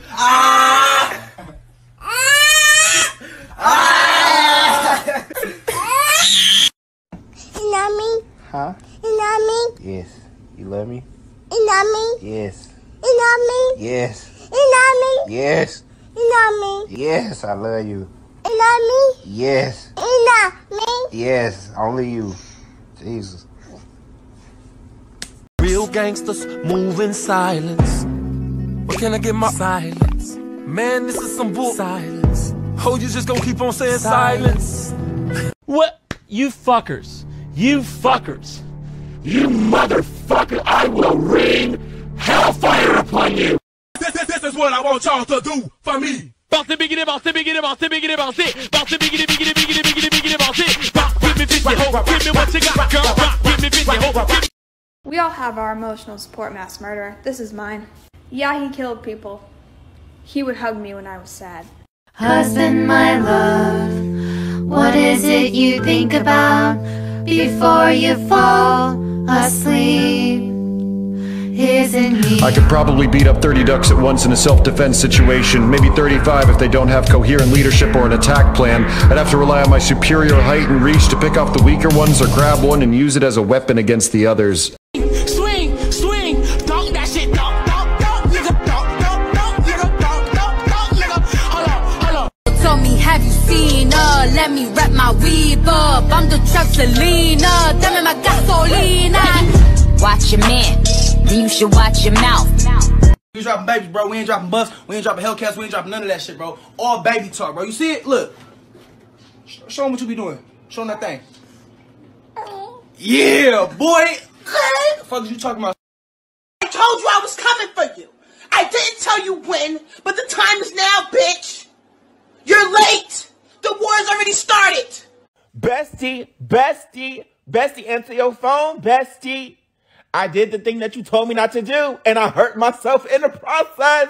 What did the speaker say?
You love me? Huh? You love me? Yes. You love me? You love me? Yes. You love me? Yes. You love me? Yes. You love me? Yes, I love you. You love me? Yes. You love me? Yes. Only you. Jesus. Real gangsters move in silence. Where can I get my silence? Man, this is some bull silence. Oh, you just gonna keep on saying silence. What? You fuckers. You fuckers. You motherfucker. I will rain hellfire upon you. This, this, this is what I want y'all to do for me. Pensez, bigidé, pensez, bigidé, pensez, bigidé, pensez. Pensez, bigidé, bigidé, bigidé, bigidé, bigidé, pensez. Rock, give me 50 ho, give me what you got, girl. Rock, give me 50 ho. give me- We all have our emotional support mass murderer. This is mine. Yeah, he killed people. He would hug me when I was sad. Husband, my love, what is it you think about before you fall asleep? Isn't he? I could probably beat up 30 ducks at once in a self-defense situation, maybe 35 if they don't have coherent leadership or an attack plan. I'd have to rely on my superior height and reach to pick off the weaker ones or grab one and use it as a weapon against the others. Let me wrap my weave up. I'm the truck Selena. Dame my gasolina. Watch your man, then you should watch your mouth. We ain't dropping babies, bro. We ain't dropping bus. We ain't dropping Hellcats. We ain't dropping none of that shit, bro. All baby talk, bro. You see it? Look. Sh- show them what you be doing. Show them that thing. Yeah, boy. What the fuck is you talking about? I told you I was coming for you. I didn't tell you when, but the time already started. Bestie, bestie, bestie, answer your phone, bestie. I did the thing that you told me not to do, and I hurt myself in the process.